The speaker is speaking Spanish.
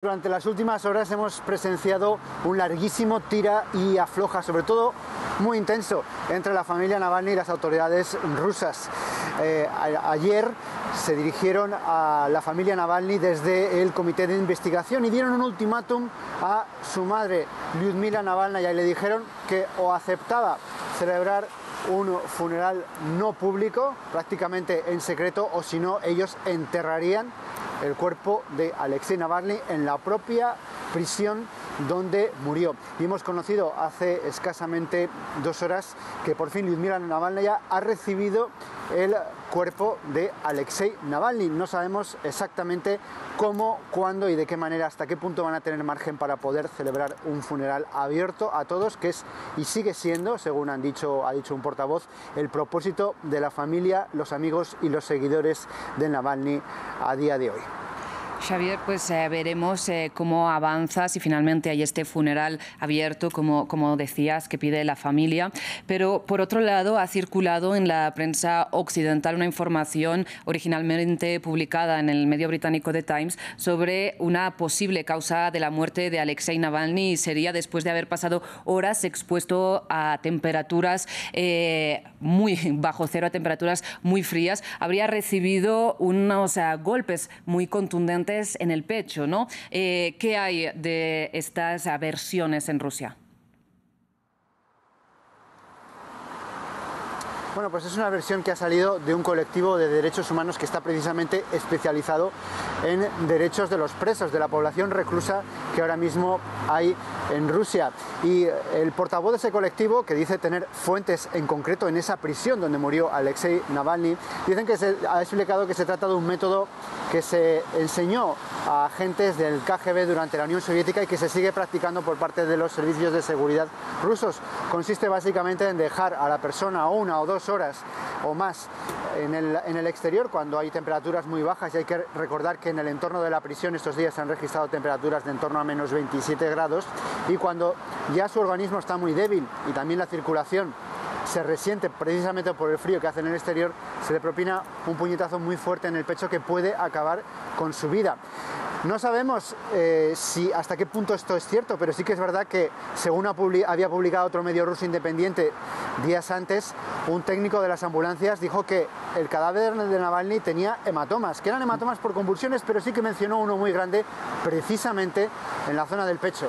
Durante las últimas horas hemos presenciado un larguísimo tira y afloja, sobre todo muy intenso, entre la familia Navalny y las autoridades rusas. Eh, ayer se dirigieron a la familia Navalny desde el comité de investigación y dieron un ultimátum a su madre, Lyudmila Navalny, y le dijeron que o aceptaba celebrar un funeral no público, prácticamente en secreto, o si no, ellos enterrarían el cuerpo de Alexei Navalny en la propia prisión donde murió. Y hemos conocido hace escasamente dos horas que por fin Lyudmila Navalny ha recibido el cuerpo de Alexei Navalny. No sabemos exactamente cómo, cuándo y de qué manera, hasta qué punto van a tener margen para poder celebrar un funeral abierto a todos, que es y sigue siendo, según han dicho, ha dicho un portavoz, el propósito de la familia, los amigos y los seguidores de Navalny a día de hoy. Xavier, pues eh, veremos eh, cómo avanza, si finalmente hay este funeral abierto, como, como decías, que pide la familia. Pero, por otro lado, ha circulado en la prensa occidental una información originalmente publicada en el medio británico The Times sobre una posible causa de la muerte de Alexei Navalny sería después de haber pasado horas expuesto a temperaturas eh, muy bajo cero, a temperaturas muy frías. Habría recibido unos golpes muy contundentes en el pecho, ¿no? Eh, ¿Qué hay de estas versiones en Rusia? Bueno, pues es una versión que ha salido de un colectivo de derechos humanos que está precisamente especializado en derechos de los presos, de la población reclusa que ahora mismo hay en Rusia. Y el portavoz de ese colectivo, que dice tener fuentes en concreto en esa prisión donde murió Alexei Navalny, dicen que se ha explicado que se trata de un método que se enseñó a agentes del KGB durante la Unión Soviética y que se sigue practicando por parte de los servicios de seguridad rusos. Consiste básicamente en dejar a la persona una o dos horas o más en el, exterior cuando hay temperaturas muy bajas y hay que recordar que en el entorno de la prisión estos días se han registrado temperaturas de en torno a menos 27 grados y cuando ya su organismo está muy débil y también la circulación se resiente precisamente por el frío que hace en el exterior, se le propina un puñetazo muy fuerte en el pecho que puede acabar con su vida. No sabemos eh, si hasta qué punto esto es cierto, pero sí que es verdad que, según había publicado otro medio ruso independiente días antes, un técnico de las ambulancias dijo que el cadáver de Navalny tenía hematomas, que eran hematomas por convulsiones, pero sí que mencionó uno muy grande precisamente en la zona del pecho.